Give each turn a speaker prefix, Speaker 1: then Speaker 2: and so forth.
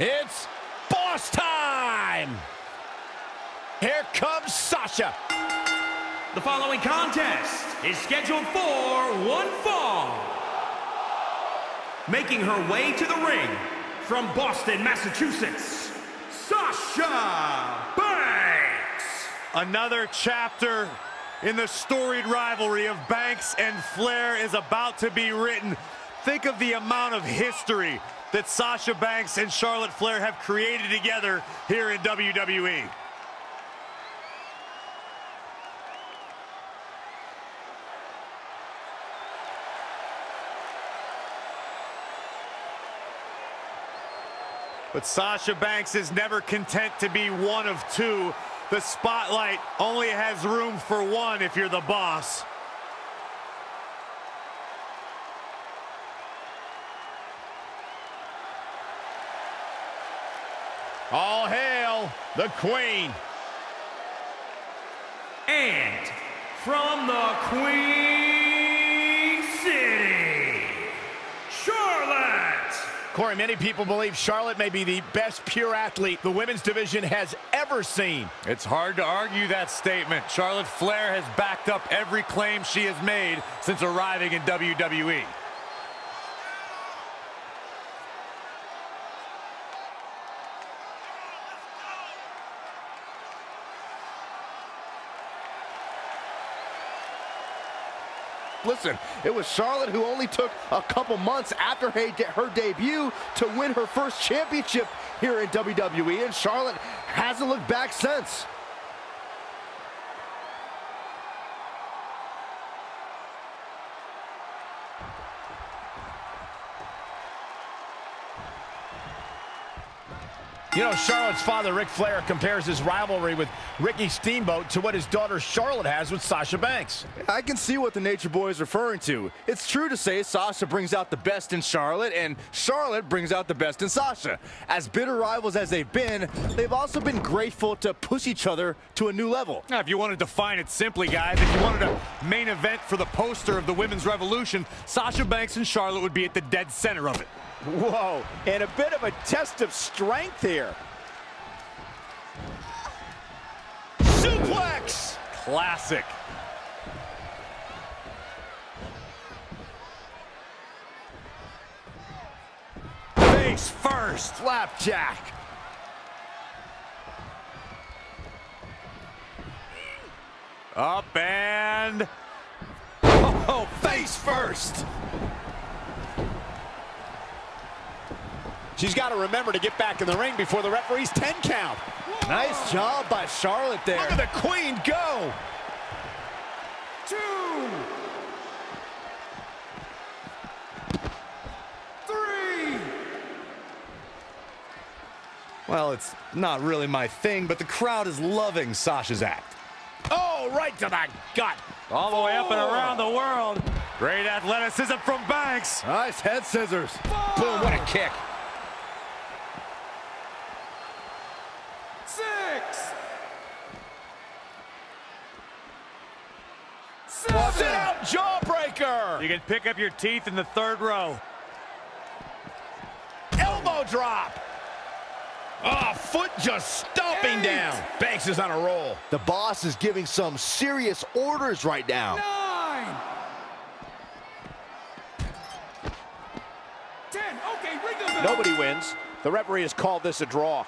Speaker 1: It's boss time! Here comes Sasha.
Speaker 2: The following contest is scheduled for one fall. Making her way to the ring from Boston, Massachusetts, Sasha Banks.
Speaker 3: Another chapter in the storied rivalry of Banks and Flair is about to be written. Think of the amount of history that Sasha Banks and Charlotte Flair have created together here in WWE. But Sasha Banks is never content to be one of two. The spotlight only has room for one if you're the boss.
Speaker 1: All hail the Queen.
Speaker 2: And from the Queen City, Charlotte.
Speaker 1: Corey, many people believe Charlotte may be the best pure athlete the women's division has ever seen.
Speaker 3: It's hard to argue that statement. Charlotte Flair has backed up every claim she has made since arriving in WWE.
Speaker 4: Listen, it was Charlotte who only took a couple months after her, debut to win her first championship here in WWE, and Charlotte hasn't looked back since.
Speaker 1: You know, Charlotte's father, Ric Flair, compares his rivalry with Ricky Steamboat to what his daughter Charlotte has with Sasha Banks.
Speaker 4: I can see what the Nature Boy is referring to. It's true to say Sasha brings out the best in Charlotte, and Charlotte brings out the best in Sasha. As bitter rivals as they've been, they've also been grateful to push each other to a new level.
Speaker 3: Now, if you want to define it simply, guys, if you wanted a main event for the poster of the Women's Revolution, Sasha Banks and Charlotte would be at the dead center of it.
Speaker 5: Whoa, and a bit of a test of strength here.
Speaker 1: Suplex!
Speaker 3: Classic. Face first.
Speaker 1: Flapjack.
Speaker 3: Up and...
Speaker 1: Oh, face first.
Speaker 5: She's got to remember to get back in the ring before the referee's 10 count.
Speaker 4: Nice job by Charlotte there.
Speaker 1: Look at the Queen go.
Speaker 2: Two. Three.
Speaker 3: Well, it's not really my thing, but the crowd is loving Sasha's act.
Speaker 1: Oh, right to the gut.
Speaker 3: All the way up and around the world. Great athleticism from Banks.
Speaker 4: Nice head scissors.
Speaker 1: Boom, what a kick. Jawbreaker.
Speaker 3: You can pick up your teeth in the third row.
Speaker 1: Elbow drop. Oh, foot just stomping
Speaker 2: Eight.
Speaker 1: down. Banks is on a roll.
Speaker 4: The boss is giving some serious orders right now.
Speaker 2: Nine. Ten. Okay, ring the bell.
Speaker 5: Nobody wins. The referee has called this a draw.